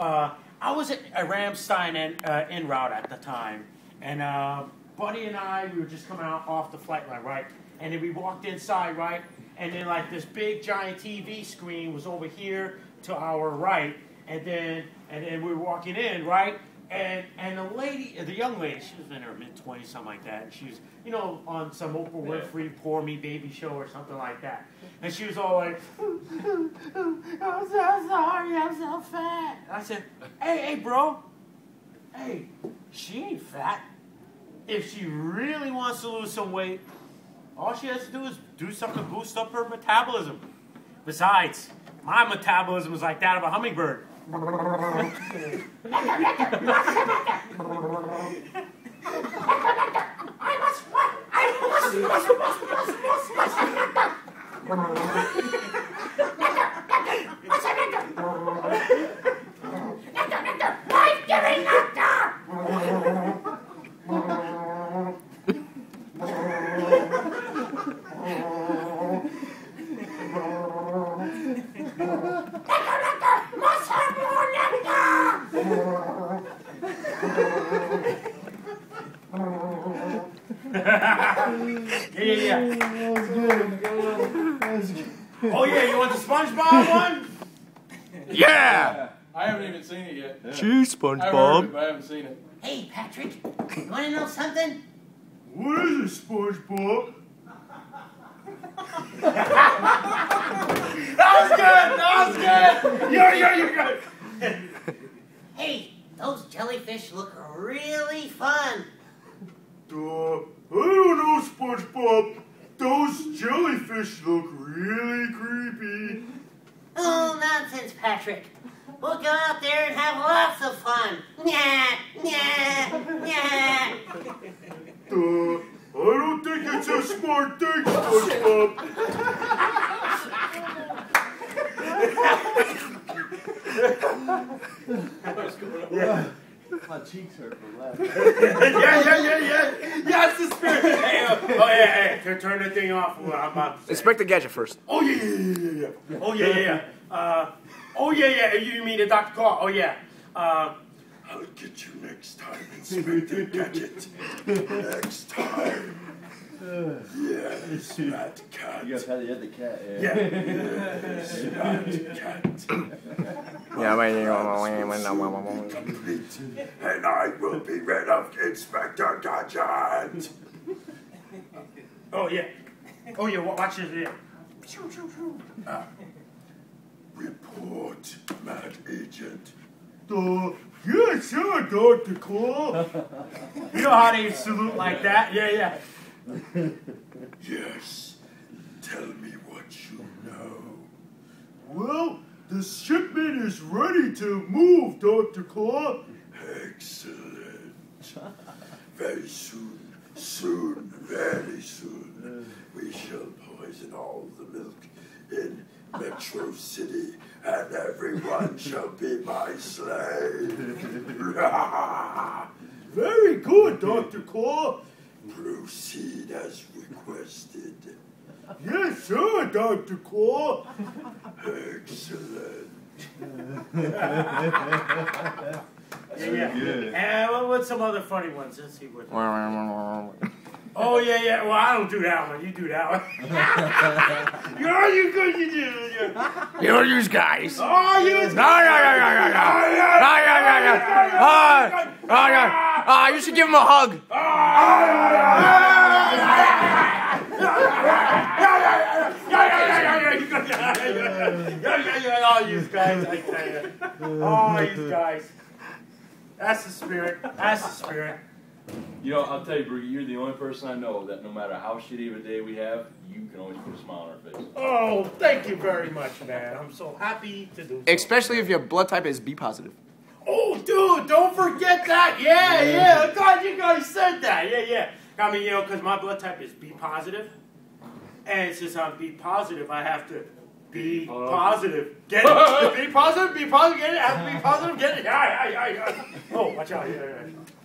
uh, I was at a Ramstein en, uh, en route at the time, and uh, Buddy and I, we were just coming out off the flight line, right? And then we walked inside, right? And then like this big giant TV screen was over here to our right, and then and then we were walking in, right? And and the lady, the young lady, she was in her mid twenties, something like that. And she was, you know, on some Oprah Winfrey "Poor Me" baby show or something like that. And she was all like, "I'm so sorry, I'm so fat." I said, "Hey, hey, bro, hey, she ain't fat. If she really wants to lose some weight, all she has to do is do something to boost up her metabolism. Besides, my metabolism is like that of a hummingbird." Yeah, yeah, yeah. Oh yeah, you want the SpongeBob one? Yeah! I haven't even seen it yet. Cheese, I've heard it, SpongeBob. but I haven't seen it. Hey, Patrick, you want to know something? What is it, SpongeBob? that was good. That was Hey, those jellyfish look really fun. Uh, I don't know, SpongeBob. Those jellyfish look really creepy. Oh, nonsense, Patrick. We'll go out there and have lots of fun. Nyah, nyah, yeah. Uh, I don't think it's a smart thing, SpongeBob. My cheeks hurt from laughing. yeah, yeah, yeah, yeah. That's the spirit. Hey, uh, oh, yeah, hey, turn, turn the thing off. What I'm about to say. Inspector Gadget first. Oh yeah, yeah, yeah, yeah, yeah. Oh yeah, yeah, yeah. Uh, oh yeah, yeah. You mean the Dr. Claw? Oh yeah. Uh, I'll get you next time, Inspector Gadget. Next time. Yes, Mad Cat. You guys had the other cat. Yeah, yes, Mad Cat. Yeah, and I will be rid of Inspector Gadget. Oh yeah. Oh yeah. wa- Watch this here. Uh, report, Mad Agent. Uh, yes, sir, Dr. Claw. you know how they salute like that? Yeah, yeah. yes. Tell me what you know. Well, the shipment is ready to move, Dr. Claw. Excellent. Very soon, soon, very soon, we shall poison all the milk in Metro City, and everyone shall be my slave. very good, Dr. Claw. Proceed as requested. Yes, sir, Dr. Claw. Excellent. Yeah, yeah. And what- what's some other funny ones? Let's see what. Oh yeah, yeah. Well, I don't do that one. You do that one. yeah, you good. You do. You're these guys. Oh, you. No, no, no, no, no, no. No, no, no, no. Ah, ah, yeah. Ah, you should give him a hug. Oh, you guys, I tell you. Oh, you guys. That's the spirit. That's the spirit. You know, I'll tell you, Brookie, you're the only person I know that no matter how shitty of a day we have, you can always put a smile on our face. Oh, thank you very much, man. I'm so happy to do so. Especially if your blood type is B positive. Oh, dude, don't forget that. Yeah, yeah. I'm glad you guys said that. Yeah, yeah. I mean, you know, because my blood type is B positive. And since I'm B positive, I have to be positive. Get it? be positive, be positive, get it. Have to be positive, get it. Yeah, yeah, yeah, yeah. Oh, watch out. Yeah, Yeah, yeah.